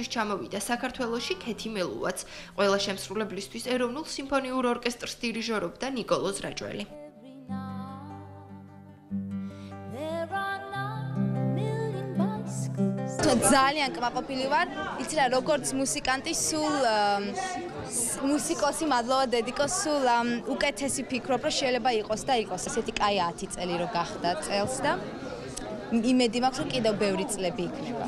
ისთვის ჩამოვიდა საქართველოში ქეთი მელუაც. ყველა შემსრულებლისთვის ეროვნულ სიმფონიურ ორკესტრს დირიჟორობდა نيكოლოზ რაჯველი. ძალიან კმაყოფილი ვარ, იცი რა, როგორც მუსიკანტი სულ მუსიკოსი მადლობა დედიკოს სულ უკეთესი ფიქრობ, რომ შეიძლება იყოს და იყოს ესეთი კაი 10 წელი რო გახდა წელს და იმედი მაქვს რომ კიდევ ბევრი წლები იქნება.